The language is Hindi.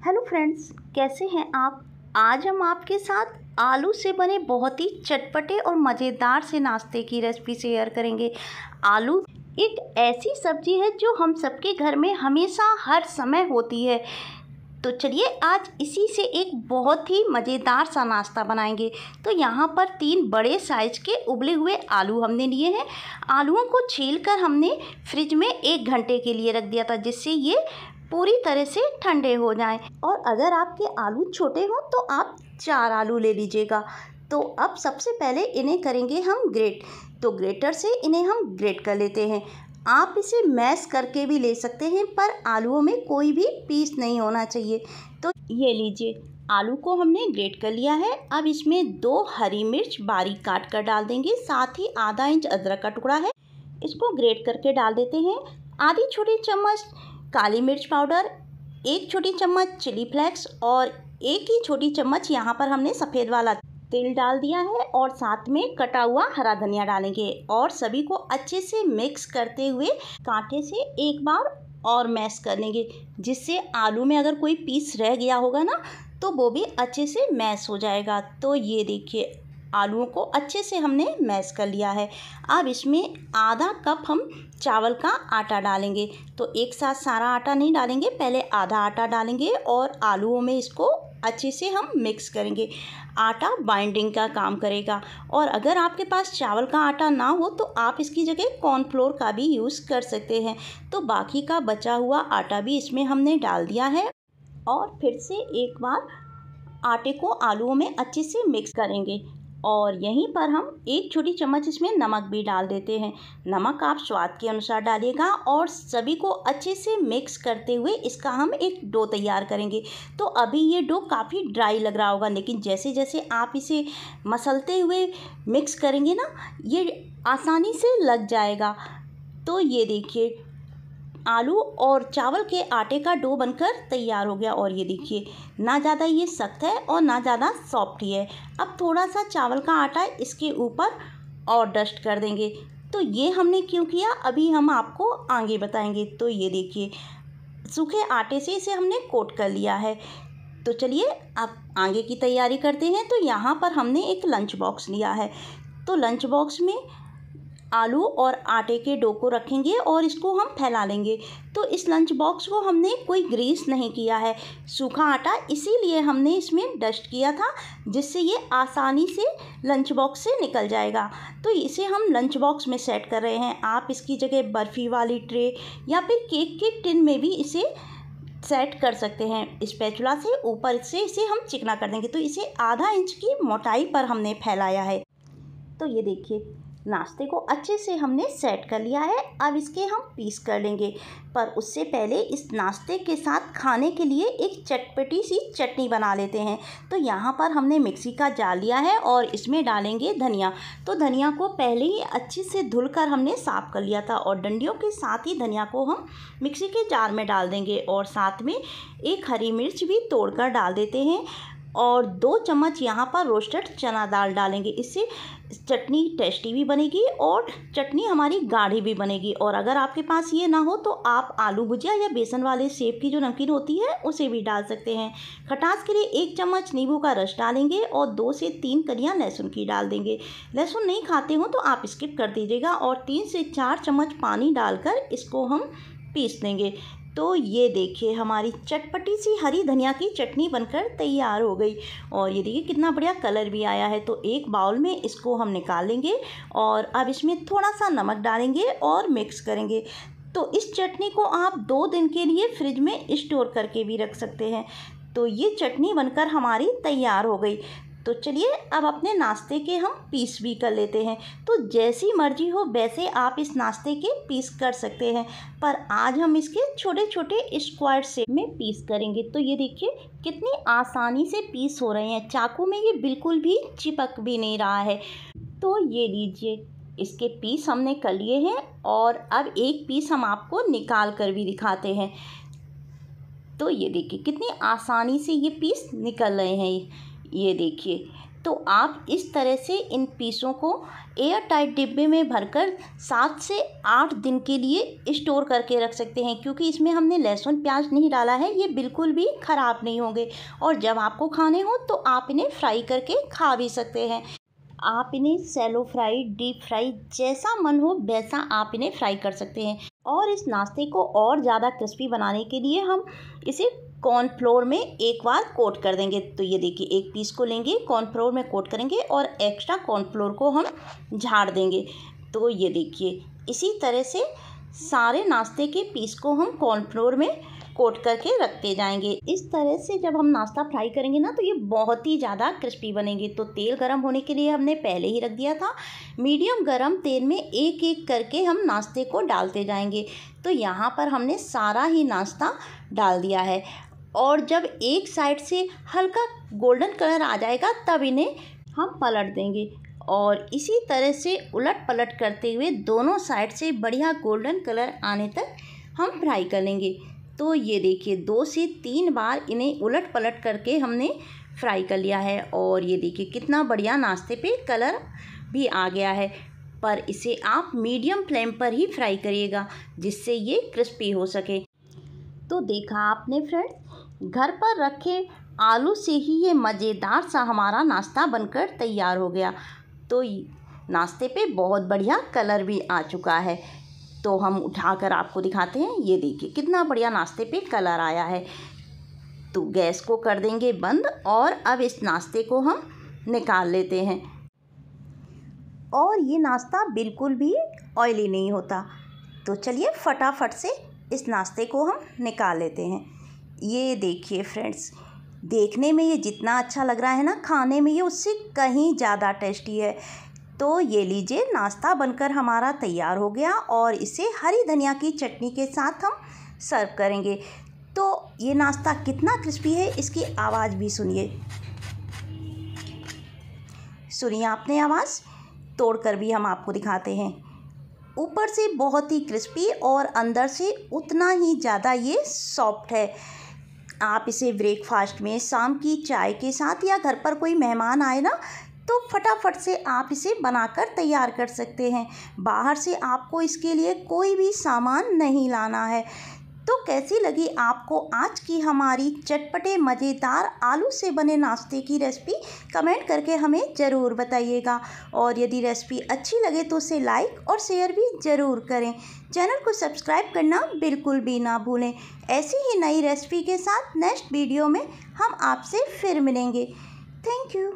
हेलो फ्रेंड्स, कैसे हैं आप? आज हम आपके साथ आलू से बने बहुत ही चटपटे और मज़ेदार से नाश्ते की रेसिपी शेयर करेंगे। आलू एक ऐसी सब्ज़ी है जो हम सबके घर में हमेशा हर समय होती है। तो चलिए आज इसी से एक बहुत ही मज़ेदार सा नाश्ता बनाएँगे। तो यहाँ पर तीन बड़े साइज़ के उबले हुए आलू हमने लिए हैं। आलूओं को छील कर हमने फ्रिज में एक घंटे के लिए रख दिया था, जिससे ये पूरी तरह से ठंडे हो जाएँ। और अगर आपके आलू छोटे हों तो आप चार आलू ले लीजिएगा। तो अब सबसे पहले इन्हें करेंगे हम ग्रेट। तो ग्रेटर से इन्हें हम ग्रेट कर लेते हैं। आप इसे मैश करके भी ले सकते हैं, पर आलूओं में कोई भी पीस नहीं होना चाहिए। तो ये लीजिए, आलू को हमने ग्रेट कर लिया है। अब इसमें दो हरी मिर्च बारीक काट कर डाल देंगे, साथ ही आधा इंच अदरक का टुकड़ा है। इसको ग्रेट करके डाल देते हैं। आधी छोटी चम्मच काली मिर्च पाउडर, एक छोटी चम्मच चिली फ्लेक्स और एक ही छोटी चम्मच यहाँ पर हमने सफ़ेद वाला तेल डाल दिया है और साथ में कटा हुआ हरा धनिया डालेंगे और सभी को अच्छे से मिक्स करते हुए कांटे से एक बार और मैश कर लेंगे, जिससे आलू में अगर कोई पीस रह गया होगा ना तो वो भी अच्छे से मैश हो जाएगा। तो ये देखिए आलूओं को अच्छे से हमने मैश कर लिया है। अब इसमें आधा कप हम चावल का आटा डालेंगे। तो एक साथ सारा आटा नहीं डालेंगे, पहले आधा आटा डालेंगे और आलूओं में इसको अच्छे से हम मिक्स करेंगे। आटा बाइंडिंग का काम करेगा। और अगर आपके पास चावल का आटा ना हो तो आप इसकी जगह कॉर्नफ्लोर का भी यूज़ कर सकते हैं। तो बाकी का बचा हुआ आटा भी इसमें हमने डाल दिया है। और फिर से एक बार आटे को आलूओं में अच्छे से मिक्स करेंगे। और यहीं पर हम एक छोटी चम्मच इसमें नमक भी डाल देते हैं। नमक आप स्वाद के अनुसार डालिएगा और सभी को अच्छे से मिक्स करते हुए इसका हम एक डो तैयार करेंगे। तो अभी ये डो काफ़ी ड्राई लग रहा होगा, लेकिन जैसे जैसे आप इसे मसलते हुए मिक्स करेंगे ना, ये आसानी से लग जाएगा। तो ये देखिए आलू और चावल के आटे का डो बनकर तैयार हो गया। और ये देखिए, ना ज़्यादा ये सख्त है और ना ज़्यादा सॉफ्ट ही। है अब थोड़ा सा चावल का आटा इसके ऊपर और डस्ट कर देंगे। तो ये हमने क्यों किया, अभी हम आपको आगे बताएँगे। तो ये देखिए, सूखे आटे से इसे हमने कोट कर लिया है। तो चलिए आप आगे की तैयारी करते हैं। तो यहाँ पर हमने एक लंच बॉक्स लिया है। तो लंच बॉक्स में आलू और आटे के डो को रखेंगे और इसको हम फैला लेंगे। तो इस लंच बॉक्स को हमने कोई ग्रीस नहीं किया है। सूखा आटा इसीलिए हमने इसमें डस्ट किया था, जिससे ये आसानी से लंच बॉक्स से निकल जाएगा। तो इसे हम लंच बॉक्स में सेट कर रहे हैं। आप इसकी जगह बर्फ़ी वाली ट्रे या फिर केक के टिन में भी इसे सेट कर सकते हैं। स्पैचुला से ऊपर से इसे हम चिकना कर देंगे। तो इसे आधा इंच की मोटाई पर हमने फैलाया है। तो ये देखिए नाश्ते को अच्छे से हमने सेट कर लिया है, अब इसके हम पीस कर लेंगे। पर उससे पहले इस नाश्ते के साथ खाने के लिए एक चटपटी सी चटनी बना लेते हैं। तो यहाँ पर हमने मिक्सी का जार लिया है और इसमें डालेंगे धनिया। तो धनिया को पहले ही अच्छे से धुलकर हमने साफ़ कर लिया था और डंडियों के साथ ही धनिया को हम मिक्सी के जार में डाल देंगे और साथ में एक हरी मिर्च भी तोड़कर डाल देते हैं। और दो चम्मच यहाँ पर रोस्टेड चना दाल डालेंगे। इससे चटनी टेस्टी भी बनेगी और चटनी हमारी गाढ़ी भी बनेगी। और अगर आपके पास ये ना हो तो आप आलू भुजिया या बेसन वाले सेब की जो नमकीन होती है, उसे भी डाल सकते हैं। खटास के लिए एक चम्मच नींबू का रस डालेंगे और दो से तीन कलियाँ लहसुन की डाल देंगे। लहसुन नहीं खाते हो तो आप स्किप कर दीजिएगा और तीन से चार चम्मच पानी डालकर इसको हम पीस देंगे। तो ये देखिए, हमारी चटपटी सी हरी धनिया की चटनी बनकर तैयार हो गई। और ये देखिए, कितना बढ़िया कलर भी आया है। तो एक बाउल में इसको हम निकाल लेंगे और अब इसमें थोड़ा सा नमक डालेंगे और मिक्स करेंगे। तो इस चटनी को आप दो दिन के लिए फ्रिज में स्टोर करके भी रख सकते हैं। तो ये चटनी बनकर हमारी तैयार हो गई। तो चलिए अब अपने नाश्ते के हम पीस भी कर लेते हैं। तो जैसी मर्ज़ी हो, वैसे आप इस नाश्ते के पीस कर सकते हैं। पर आज हम इसके छोटे छोटे स्क्वायर शेप में पीस करेंगे। तो ये देखिए, कितनी आसानी से पीस हो रहे हैं। चाकू में ये बिल्कुल भी चिपक भी नहीं रहा है। तो ये लीजिए, इसके पीस हमने कर लिए हैं और अब एक पीस हम आपको निकाल कर भी दिखाते हैं। तो ये देखिए, कितनी आसानी से ये पीस निकल रहे हैं। ये देखिए। तो आप इस तरह से इन पीसों को एयर टाइट डिब्बे में भरकर सात से आठ दिन के लिए स्टोर करके रख सकते हैं, क्योंकि इसमें हमने लहसुन प्याज नहीं डाला है, ये बिल्कुल भी ख़राब नहीं होंगे। और जब आपको खाने हो तो आप इन्हें फ्राई करके खा भी सकते हैं। आप इन्हें सेलो फ्राई डीप फ्राई जैसा मन हो, वैसा आप इन्हें फ्राई कर सकते हैं। और इस नाश्ते को और ज़्यादा क्रिस्पी बनाने के लिए हम इसे कॉर्नफ्लोर में एक बार कोट कर देंगे। तो ये देखिए, एक पीस को लेंगे कॉर्नफ्लोर में कोट करेंगे और एक्स्ट्रा कॉर्नफ्लोर को हम झाड़ देंगे। तो ये देखिए, इसी तरह से सारे नाश्ते के पीस को हम कॉर्नफ्लोर में कोट करके रखते जाएँगे। इस तरह से जब हम नाश्ता फ्राई करेंगे ना तो ये बहुत ही ज़्यादा क्रिस्पी बनेंगे। तो तेल गर्म होने के लिए हमने पहले ही रख दिया था। मीडियम गर्म तेल में एक एक करके हम नाश्ते को डालते जाएँगे। तो यहाँ पर हमने सारा ही नाश्ता डाल दिया है। और जब एक साइड से हल्का गोल्डन कलर आ जाएगा, तब इन्हें हम पलट देंगे। और इसी तरह से उलट पलट करते हुए दोनों साइड से बढ़िया गोल्डन कलर आने तक हम फ्राई कर लेंगे। तो ये देखिए, दो से तीन बार इन्हें उलट पलट करके हमने फ्राई कर लिया है। और ये देखिए, कितना बढ़िया नाश्ते पे कलर भी आ गया है। पर इसे आप मीडियम फ्लेम पर ही फ्राई करिएगा, जिससे ये क्रिस्पी हो सके। तो देखा आपने फ्रेंड्स घर पर रखे आलू से ही ये मज़ेदार सा हमारा नाश्ता बनकर तैयार हो गया। तो नाश्ते पे बहुत बढ़िया कलर भी आ चुका है। तो हम उठाकर आपको दिखाते हैं। ये देखिए, कितना बढ़िया नाश्ते पे कलर आया है। तो गैस को कर देंगे बंद और अब इस नाश्ते को हम निकाल लेते हैं। और ये नाश्ता बिल्कुल भी ऑयली नहीं होता। तो चलिए फटाफट से इस नाश्ते को हम निकाल लेते हैं। ये देखिए फ्रेंड्स, देखने में ये जितना अच्छा लग रहा है ना, खाने में ये उससे कहीं ज़्यादा टेस्टी है। तो ये लीजिए, नाश्ता बनकर हमारा तैयार हो गया और इसे हरी धनिया की चटनी के साथ हम सर्व करेंगे। तो ये नाश्ता कितना क्रिस्पी है, इसकी आवाज़ भी सुनिए। सुनिए आपने आवाज़? तोड़कर भी हम आपको दिखाते हैं। ऊपर से बहुत ही क्रिस्पी और अंदर से उतना ही ज़्यादा ये सॉफ्ट है। आप इसे ब्रेकफास्ट में शाम की चाय के साथ या घर पर कोई मेहमान आए ना तो फटाफट से आप इसे बनाकर तैयार कर सकते हैं। बाहर से आपको इसके लिए कोई भी सामान नहीं लाना है। तो कैसी लगी आपको आज की हमारी चटपटे मज़ेदार आलू से बने नाश्ते की रेसिपी? कमेंट करके हमें ज़रूर बताइएगा। और यदि रेसिपी अच्छी लगे तो उसे लाइक और शेयर भी ज़रूर करें। चैनल को सब्सक्राइब करना बिल्कुल भी ना भूलें। ऐसी ही नई रेसिपी के साथ नेक्स्ट वीडियो में हम आपसे फिर मिलेंगे। Thank you.